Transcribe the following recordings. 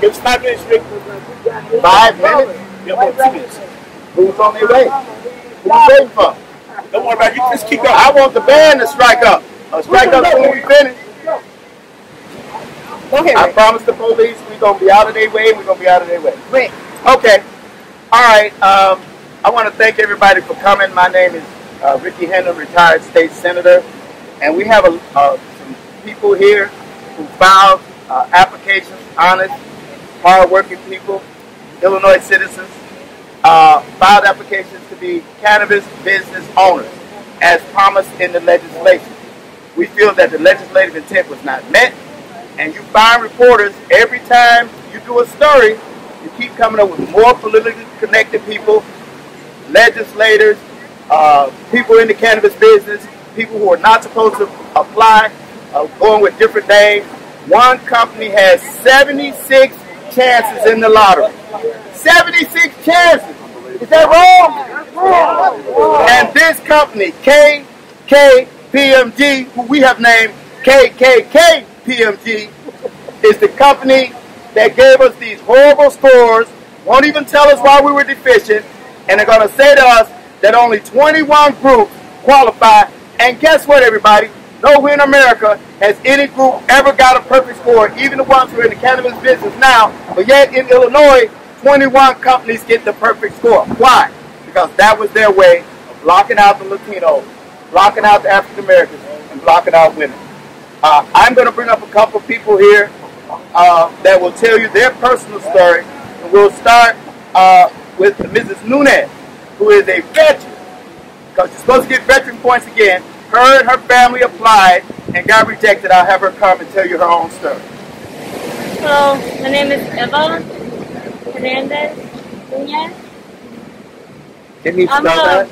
Give us five minutes, Rick. Five minutes? Yeah, about two minutes. Who's on their way? Who you waiting for? Don't worry about it. You just keep going. I want the band to strike up. Uh, strike up when we finish. Okay, I Rick. promised the police we're going to be out of their way. We're going to be out of their way. Rick. Okay. All right. Um, I want to thank everybody for coming. My name is uh, Rickey Hendon, retired state senator, and we have a, uh, some people here who filed uh, applications, honest, hardworking people, Illinois citizens, uh, filed applications to be cannabis business owners, as promised in the legislation. We feel that the legislative intent was not met, and you find reporters every time you do a story, you keep coming up with more politically connected people, legislators, uh, people in the cannabis business, people who are not supposed to apply, uh, going with different names. One company has 76 chances in the lottery. 76 chances. Is that wrong? And this company, KKPMG, who we have named KKK PMG, is the company that gave us these horrible scores, won't even tell us why we were deficient, and they're going to say to us that only 21 groups qualify. And guess what, everybody? Nowhere in America has any group ever got a perfect score, even the ones who are in the cannabis business now. But yet in Illinois, 21 companies get the perfect score. Why? Because that was their way of blocking out the Latinos, blocking out the African Americans, and blocking out women. Uh, I'm going to bring up a couple people here uh, that will tell you their personal story. And we'll start uh, with Mrs. Nunez, who is a veteran. Because you're supposed to get veteran points again. Her and her family applied and got rejected. I'll have her come and tell you her own story. Hello, my name is Eva Hernandez Nunez. Can you I'm spell a that?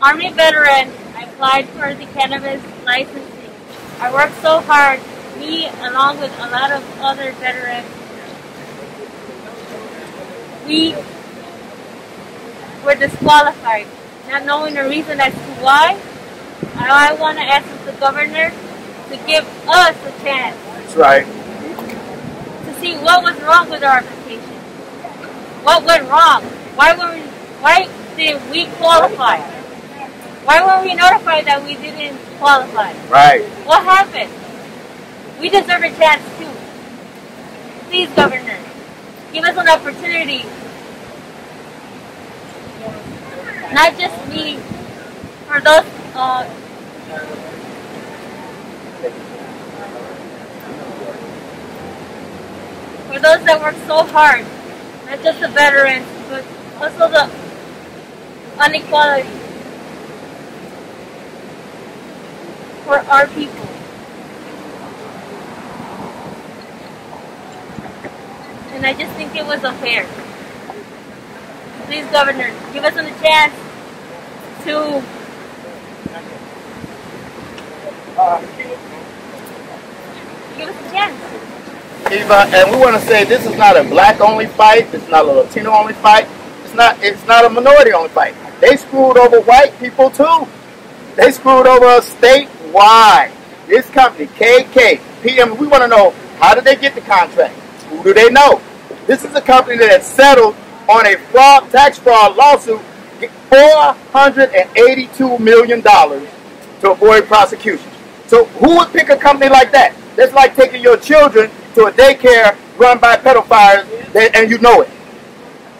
Army veteran. I applied for the cannabis licensing. I worked so hard, me along with a lot of other veterans. We were disqualified, not knowing the reason as to why. I want to ask the governor to give us a chance That's right. to see what was wrong with our application. What went wrong? Why were we, why did we qualify? Why were we notified that we didn't qualify? Right. What happened? We deserve a chance too. Please, Governor, give us an opportunity. Not just me, for those for those that work so hard, not just the veterans, but also the inequality for our people. And I just think it was unfair. Please, Governor, give us a chance to chance. Eva, and we want to say this is not a black only fight. It's not a Latino only fight. It's not. It's not a minority only fight. They screwed over white people too. They screwed over us statewide. This company, KK, PM, we want to know how did they get the contract? Who do they know? This is a company that has settled on a fraud, tax fraud lawsuit, $482 million to avoid prosecution. So who would pick a company like that? That's like taking your children to a daycare run by pedophiles and you know it.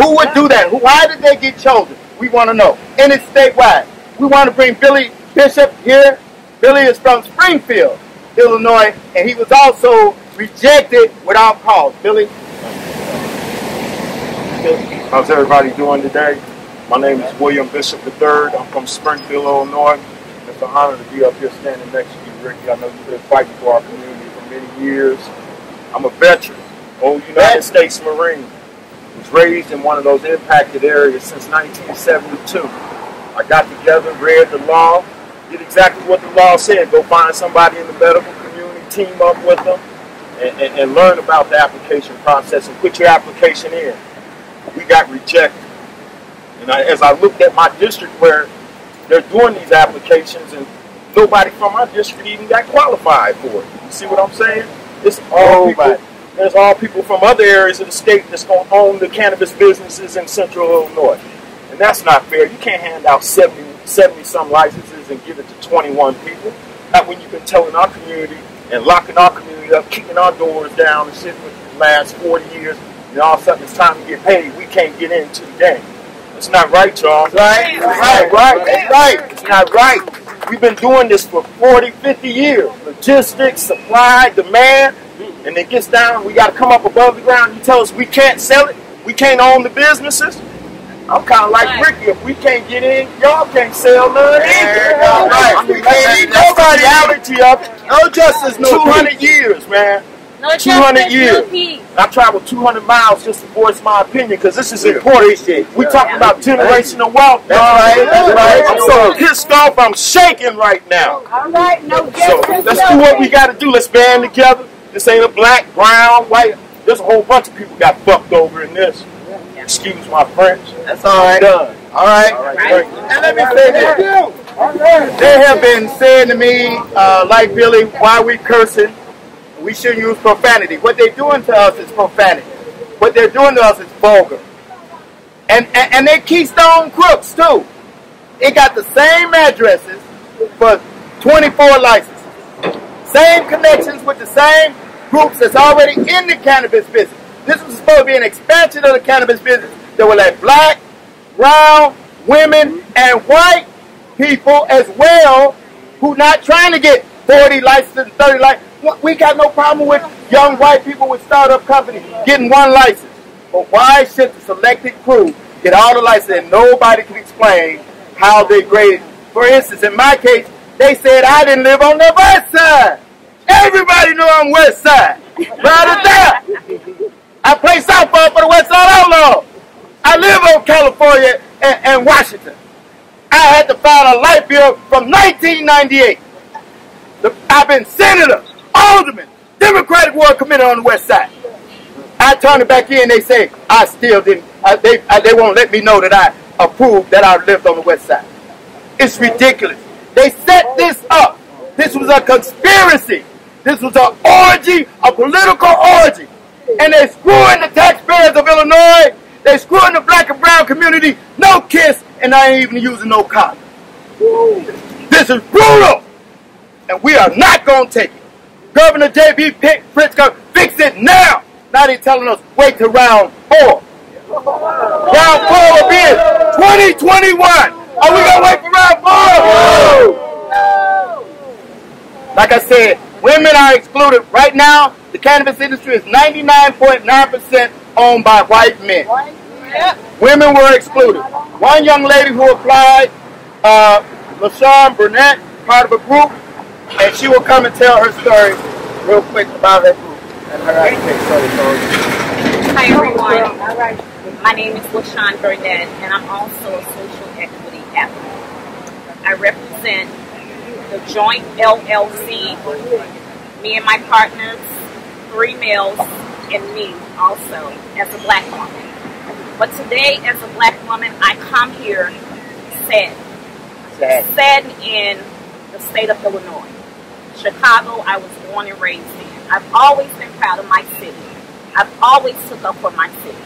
Who would do that? Why did they get chosen? We want to know. And it's statewide. We want to bring Billy Bishop here. Billy is from Springfield, Illinois, and he was also rejected without cause. Billy? How's everybody doing today? My name is William Bishop III. I'm from Springfield, Illinois. It's an honor to be up here standing next to Ricky. I know you've been fighting for our community for many years. I'm a veteran, old United States Marine. Was raised in one of those impacted areas since 1972. I got together, read the law, did exactly what the law said. Go find somebody in the medical community, team up with them, and, and, and learn about the application process and put your application in. We got rejected. And I, as I looked at my district where they're doing these applications and nobody from our district even got qualified for it. You see what I'm saying? It's all Nobody. people. There's all people from other areas of the state that's going to own the cannabis businesses in central Illinois. And that's not fair. You can't hand out 70, 70 some licenses and give it to 21 people. Not when you've been telling our community and locking our community up, kicking our doors down and shit for the last 40 years. And all of a sudden it's time to get paid. We can't get into the game. It's not right, y'all. Right, right, right, that's right. It's not right. We've been doing this for 40, 50 years. Logistics, supply, demand, and it gets down. We got to come up above the ground. You tell us we can't sell it, we can't own the businesses. I'm kind of like Right. Ricky. If we can't get in, y'all can't sell none either. Yeah, right. I mean, ain't nobody reality of it. No justice, no peace. 200 years, man. No 200 years. no peace. I traveled 200 miles just to voice my opinion because this is We important. appreciate We you. talking about generational wealth. That's dog. right, that's right. I'm so pissed off. I'm shaking right now. All right, no So let's do what we got to do. Let's band together. This ain't a black, brown, white. There's a whole bunch of people got fucked over in this. Excuse my French. That's all right. Done. All right. All right. Right. And let me say this. They have been saying to me, uh, like Billy, why we cursing? We shouldn't use profanity. What they're doing to us is profanity. What they're doing to us is vulgar. And, and, and they Keystone crooks too. It got the same addresses for 24 licenses. Same connections with the same groups that's already in the cannabis business. This was supposed to be an expansion of the cannabis business that will let black, brown, women, and white people as well who not trying to get 40 licenses and 30 licenses. We got no problem with young white people with startup companies getting one license. But why should the selected crew get all the licenses and nobody can explain how they graded? For instance, in my case, they said I didn't live on the west side. Everybody know I'm west side. Right there. I play softball for the West Side Outlaws. I live on California and, and Washington. I had to file a light bill from 1998. The, I've been senator, alderman, Democratic World Committee on the West Side. I turn it back in. They say I still didn't. Uh, they uh, they won't let me know that I approved that I lived on the West Side. It's ridiculous. They set this up. This was a conspiracy. This was an orgy, a political orgy. And they're screwing the taxpayers of Illinois. They're screwing the black and brown community. No kiss, and I ain't even using no condom. This is brutal. And we are not going to take it. Governor J.B. Pritzker, fix it now. Now they're telling us wait till round four. Round four will be in 2021. Are we going to wait for round four? Like I said, women are excluded. Right now, the cannabis industry is 99.9% owned by white men. Women were excluded. One young lady who applied, uh, LaShawn Burnett, part of a group, and she will come and tell her story real quick about her group and her. Hi everyone. My name is LaShawn Burnett and I'm also a social equity advocate. I represent the Joint LLC, me and my partners, three males, and me also as a black woman. But today as a black woman, I come here sad. Sad. Sad in the state of Illinois. Chicago, I was born and raised in. I've always been proud of my city. I've always took up for my city.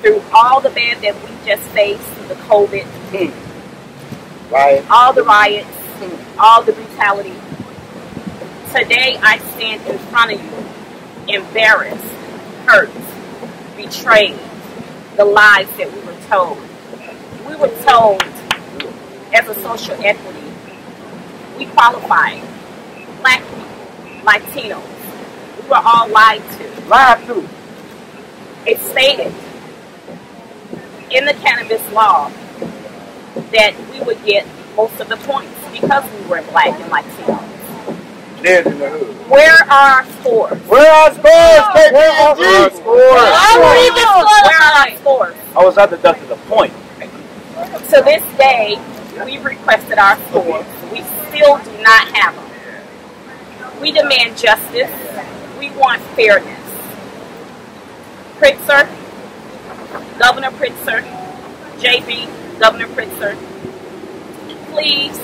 Through all the bad that we just faced, through the COVID, hmm. Right. all the riots, hmm. all the brutality. Today I stand in front of you, embarrassed, hurt, betrayed, the lies that we were told. We were told as a social equity, we qualify black people, Latinos. We were all lied to. Live too. It stated in the cannabis law that we would get most of the points because we were black and Latino. Dead in the hood. Where are our scores? Where are scores, Our KPMG? score. I won't even Where are our qualify. scores? I was not deducted a point. To this day, we've requested our scores. We still do not have them. We demand justice. We want fairness. Pritzker, Governor Pritzker, JB, Governor Pritzker, please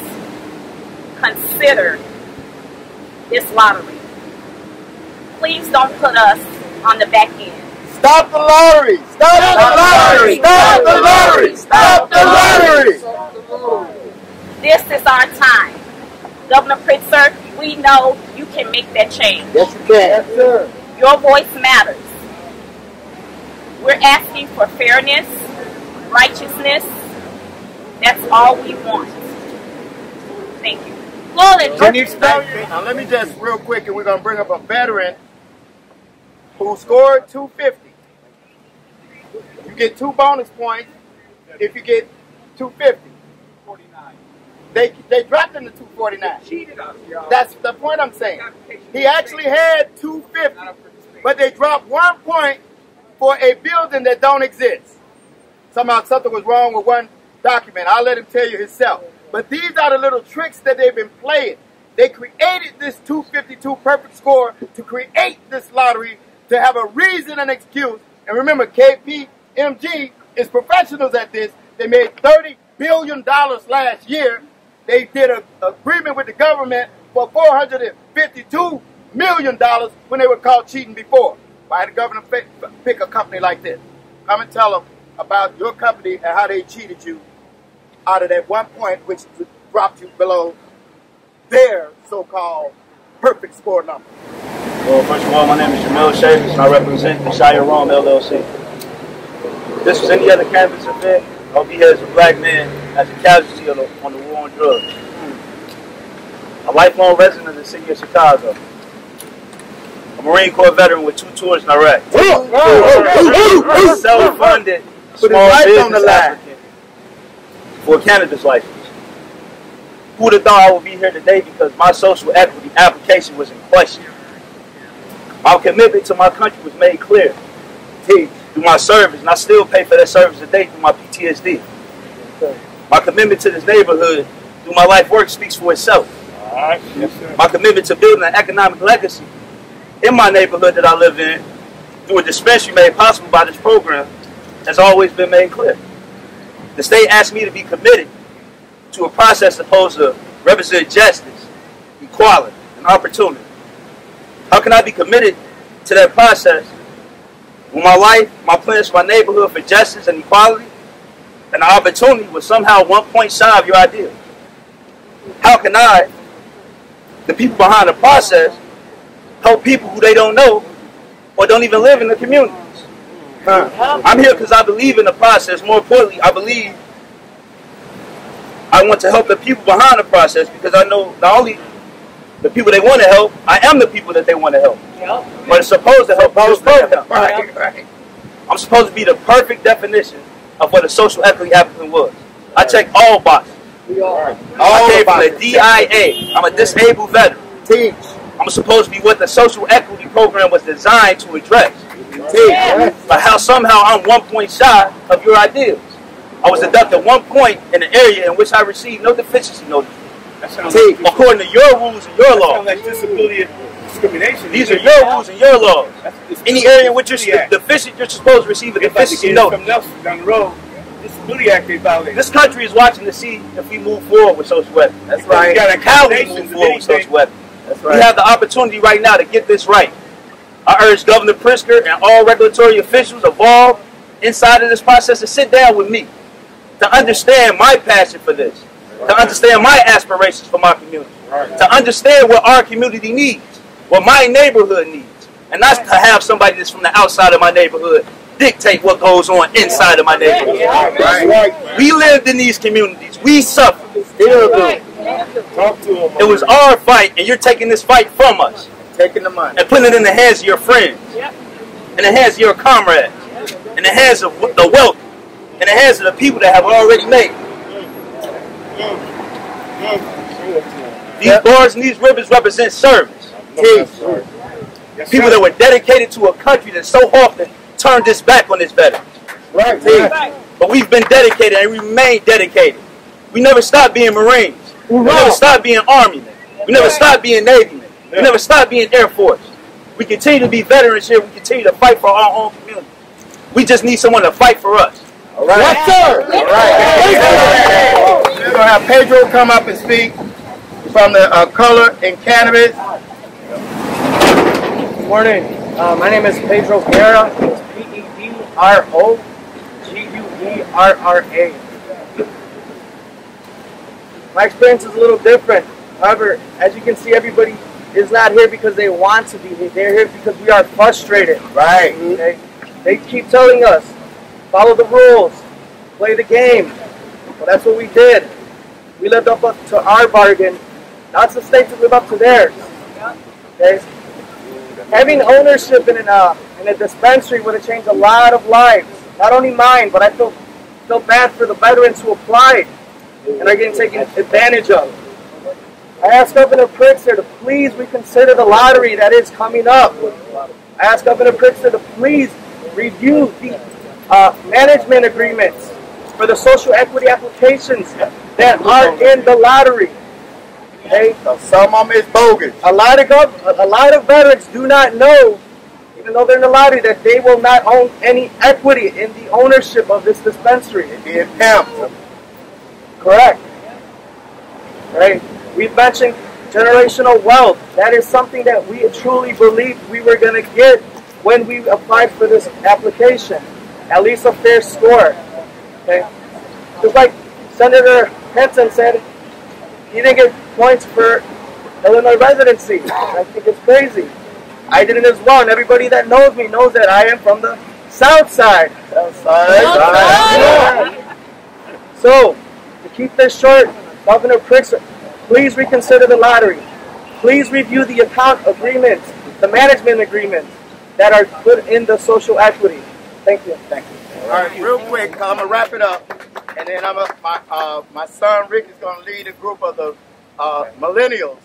consider this lottery. Please don't put us on the back end. Stop the lottery! Stop the lottery! Stop the lottery! Stop the lottery! This is our time. Governor Pritzker, we know you can make that change. Yes, you can. Yes, sir. Your voice matters. We're asking for fairness, righteousness. That's all we want. Thank you. Golden. Can you spell your... Now, let me just real quick, and we're going to bring up a veteran who scored 250. You get two bonus points if you get 250. They, they dropped him to 249. cheated us, y'all. That's the point I'm saying. He actually had 250, but they dropped one point for a building that don't exist. Somehow something was wrong with one document. I'll let him tell you himself. But these are the little tricks that they've been playing. They created this 252 perfect score to create this lottery to have a reason and excuse. And remember, KPMG is professionals at this. They made $30 billion last year. They did an agreement with the government for $452 million when they were caught cheating before. Why did the government pick, a company like this? Come and tell them about your company and how they cheated you out of that one point, which dropped you below their so-called perfect score number. Well, first of all, my name is Jamil Shavers, and I represent the Shire Rome LLC. If this was any other cannabis event, I'll be here as a black man as a casualty of the, on the war on drugs. Hmm. A lifelong resident of the city of Chicago. A Marine Corps veteran with two tours in Iraq. Self-funded Put his small life business on the line. for a cannabis license. Who would have thought I would be here today because my social equity application was in question? My commitment to my country was made clear through my service, and I still pay for that service today through my PTSD. My commitment to this neighborhood through my life work speaks for itself. Yes. My commitment to building an economic legacy in my neighborhood that I live in through a dispensary made possible by this program has always been made clear. The state asked me to be committed to a process supposed to represent justice, equality, and opportunity. How can I be committed to that process when my life, my plans my neighborhood for justice and equality, and the opportunity was somehow one point shy of your ideal? How can I, the people behind the process, help people who they don't know or don't even live in the communities? I'm here because I believe in the process. More importantly, I believe I want to help the people behind the process because I know not only the people they want to help, I am the people that they want to help. But it's supposed to help this program. Right, right. I'm supposed to be the perfect definition of what a social equity applicant was. I check all boxes. We All I came from the boxes. DIA. I'm a disabled veteran. Teach. I'm supposed to be what the social equity program was designed to address. Teach. But how somehow I'm one point shy of your ideals. I was deducted one point in an area in which I received no deficiency notice. That sounds Teach. According to your rules and your that sounds like disability discrimination. These are your rules and your laws. That's Any area in which you're deficient, you're supposed to receive a If I could deficiency notice. something else down the road, disability act they violate. This country is watching to see if we move forward with social equity. That's We right. got How we move forward with social equity. That's We have the opportunity right now to get this right. I urge Governor Pritzker and all regulatory officials involved inside of this process to sit down with me to understand my passion for this, to understand my aspirations for my community, to understand what our community needs, what my neighborhood needs, and not to have somebody that's from the outside of my neighborhood dictate what goes on inside of my neighborhood. Right. We lived in these communities. We suffered. Still do. Talk to them. It was our fight, and you're taking this fight from us Taking the money. and putting it in the hands of your friends, in the hands of your comrades, in the hands of the wealthy, in the hands of the people that have already made. Mm. Mm. Mm. These bars and these ribbons represent service. Yes, People that were dedicated to a country that so often turned its back on its veterans. Right. But we've been dedicated and remain dedicated. We never stopped being Marines. We never stopped being Army men. We never stopped being Navy men. We never stopped being Air Force. We continue to be veterans here. We continue to fight for our own community. We just need someone to fight for us. All right. Yes, sir. All right. We're gonna have Pedro come up and speak from the uh, color in cannabis. Good morning. Uh, my name is Pedro Guerra. It's P-E-D-R-O G-U-E-R-R-A. My experience is a little different. However, as you can see, everybody is not here because they want to be here. They're here because we are frustrated. Right. Okay? They keep telling us, follow the rules, play the game. Well, that's what we did. We lived up to our bargain. Now it's the state to live up to theirs. Okay? Having ownership in, an, uh, in a dispensary would have changed a lot of lives. Not only mine, but I feel, feel bad for the veterans who applied and are getting taken advantage of. I asked Governor Pritzker to please reconsider the lottery that is coming up. I asked Governor Pritzker to please review the uh, management agreements for the social equity applications that are in the lottery. Okay? So some of them is bogus. A lot of gov- a lot of veterans do not know, even though they're in the lottery, that they will not own any equity in the ownership of this dispensary. It Being pimped. Correct. Right. We've mentioned generational wealth. That is something that we truly believed we were going to get when we applied for this application. At least a fair score. Okay. Just like Senator Hendon said, he didn't get points for Illinois residency. I think it's crazy. I did it as well, and everybody that knows me knows that I am from the South Side. South side. So, to keep this short, Governor Pritzker, please reconsider the lottery. Please review the account agreements, the management agreements that are put in the social equity. Thank you. Thank you. All right, real quick, I'm gonna wrap it up, and then I'm a, my uh, my son Rick is gonna lead a group of the uh, millennials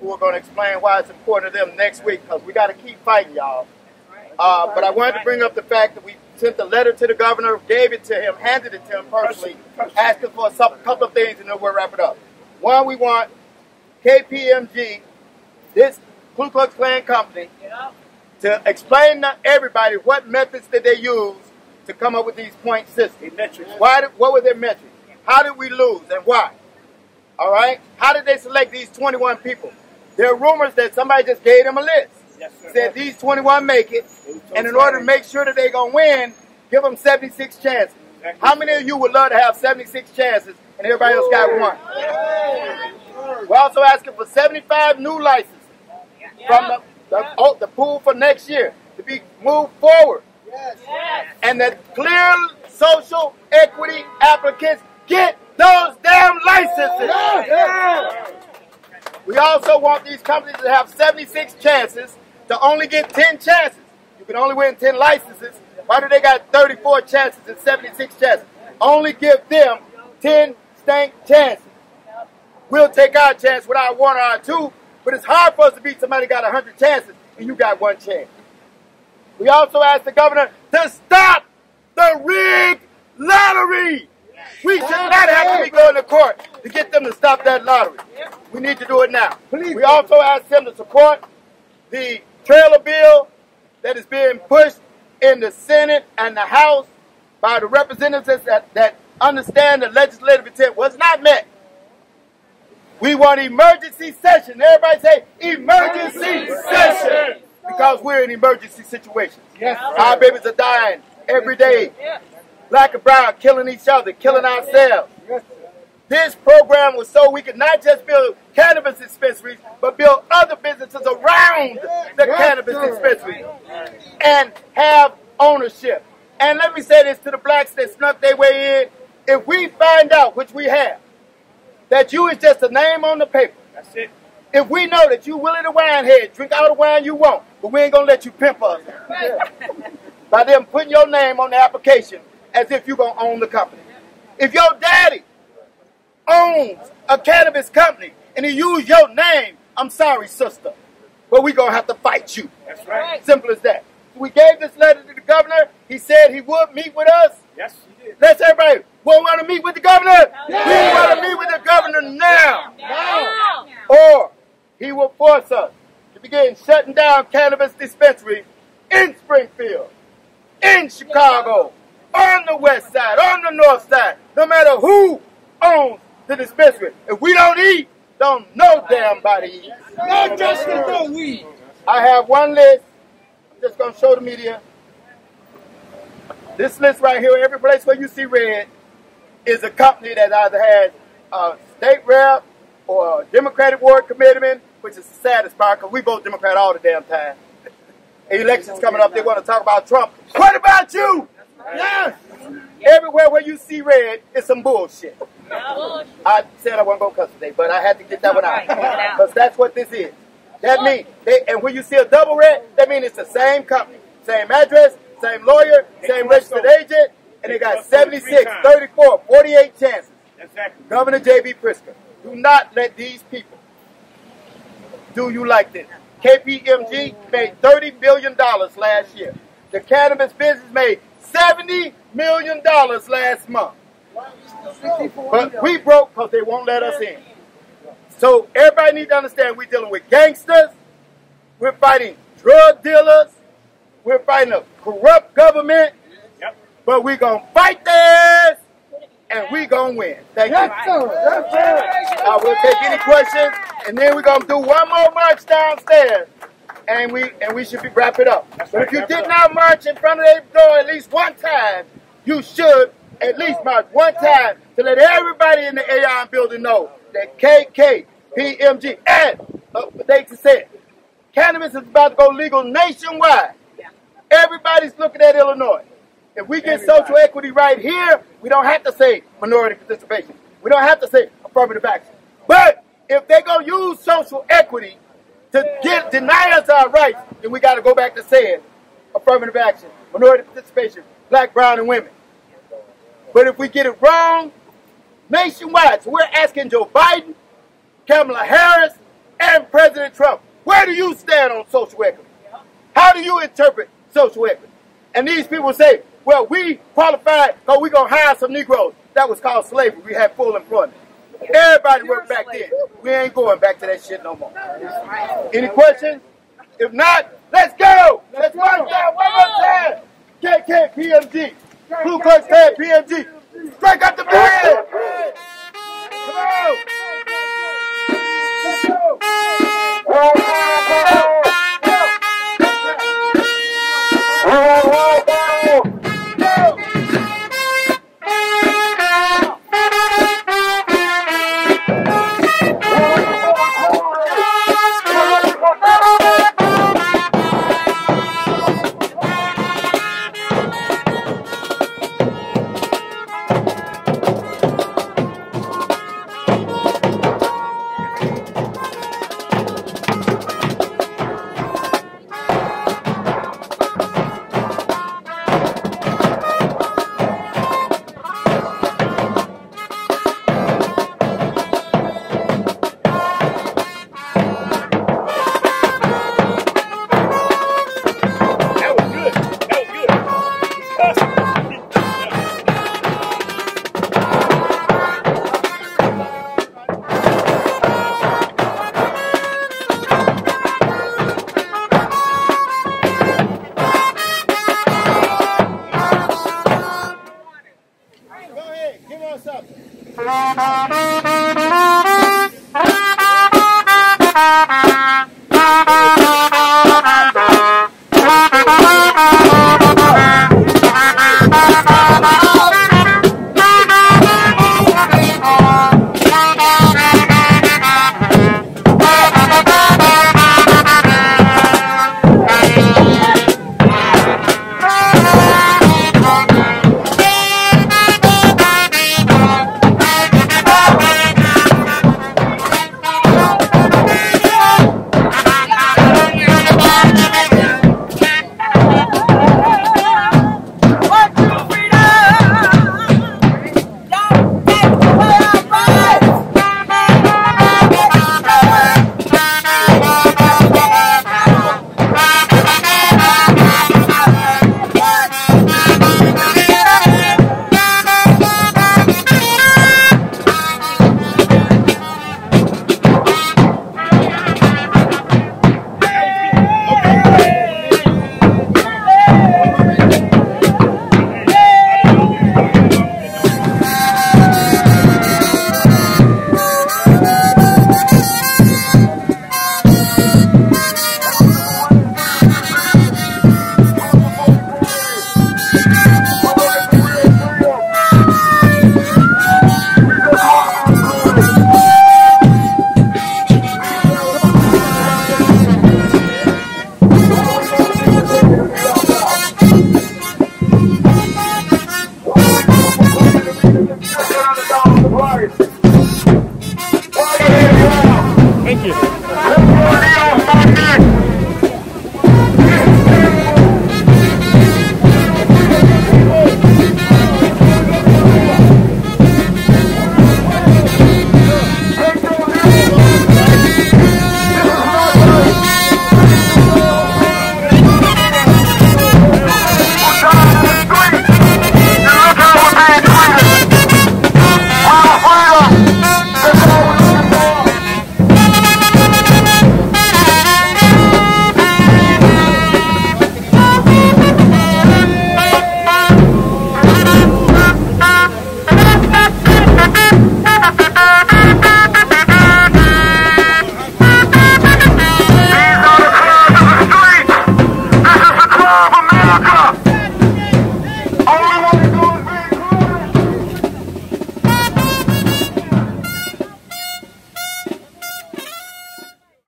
who are gonna explain why it's important to them next week because we got to keep fighting, y'all. Uh, but I wanted to bring up the fact that we sent the letter to the governor, gave it to him, handed it to him personally, asking for a couple of things, and then we'll wrap it up. One, we want KPMG, this Ku Klux Klan company, to explain to everybody what methods did they use to come up with these point systems. Why? Did, what were their metrics? How did we lose and why? All right. How did they select these 21 people? There are rumors that somebody just gave them a list. Yes. Said these 21 make it, and in order to make sure that they're gonna win, give them 76 chances. How many of you would love to have 76 chances and everybody else got one? We're also asking for 75 new licenses from the, the, oh, the pool for next year to be moved forward. Yes. And that clear social equity applicants get those damn licenses. We also want these companies to have 76 chances to only get 10 chances. You can only win 10 licenses. Why do they got 34 chances and 76 chances? Only give them 10 stank chances. We'll take our chance with our one or our two, but it's hard for us to beat somebody got 100 chances and you got one chance. We also asked the governor to stop the rigged lottery. We should not have to be going to court to get them to stop that lottery. We need to do it now. We also ask them to support the trailer bill that is being pushed in the Senate and the House by the representatives that, that understand the legislative intent was not met. We want emergency session. Everybody say emergency session because we're in emergency situations. Yes, Our babies are dying every day. Black and brown killing each other, killing ourselves. This program was so we could not just build cannabis dispensaries, but build other businesses around the cannabis dispensaries and have ownership. And let me say this to the blacks that snuck their way in. If we find out, which we have, that you is just a name on the paper. That's it. If we know that you willing to wine head, drink all the wine you want, but we ain't gonna let you pimp us. By them putting your name on the application as if you're gonna own the company. If your daddy owns a cannabis company and he used your name, I'm sorry, sister. But we're gonna have to fight you. That's right. Simple as that. We gave this letter to the governor. He said he would meet with us. Yes, he did. Let's everybody We want to meet with the governor. We want to meet with the governor now. Now. Or he will force us to begin shutting down cannabis dispensaries in Springfield, in Chicago, on the west side, on the north side, no matter who owns the dispensary. If we don't eat, don't no damn body eat. No justice, no weed. I have one list. I'm just going to show the media. This list right here, every place where you see red, is a company that either has a state rep or a Democratic ward committeeman, which is the saddest part because we vote Democrat all the damn time. Elections coming up, they want to talk about Trump. What about you? Yes. Everywhere where you see red, it's some bullshit. I said I wasn't going to cuss today, but I had to get that one out. Because that's what this is. That means, they, and when you see a double red, that means it's the same company, same address, same lawyer, same registered agent, and they got 76, 34, 48 chances. Exactly. Governor J.B. Pritzker, do not let these people do you like this. KPMG made $30 billion last year. The cannabis business made $70 million last month. But we broke because they won't let us in. So everybody needs to understand we're dealing with gangsters. We're fighting drug dealers. We're fighting a corrupt government. Yep. But we're going to fight this and we're going to win. Thank you. I will take any questions and then we're going to do one more march downstairs and we and we should be wrap it up. But if you did not march in front of their door at least one time, you should at least march one time to let everybody in the AI building know that KK, PMG, and uh, they said cannabis is about to go legal nationwide. Everybody's looking at Illinois. If we get social equity right here, we don't have to say minority participation. We don't have to say affirmative action. But if they're going to use social equity to get, deny us our rights, then we got to go back to saying affirmative action, minority participation, black, brown, and women. But if we get it wrong, nationwide, so we're asking Joe Biden, Kamala Harris, and President Trump, where do you stand on social equity? How do you interpret social equity? And these people say, well, we qualified because we're going to hire some Negroes. That was called slavery. We had full employment. Everybody worked back then. We ain't going back to that shit no more. Any questions? If not, let's go. Let's march down one more time. KK PMG. Blue Klux Klan PMG. Strike up the band. Come on.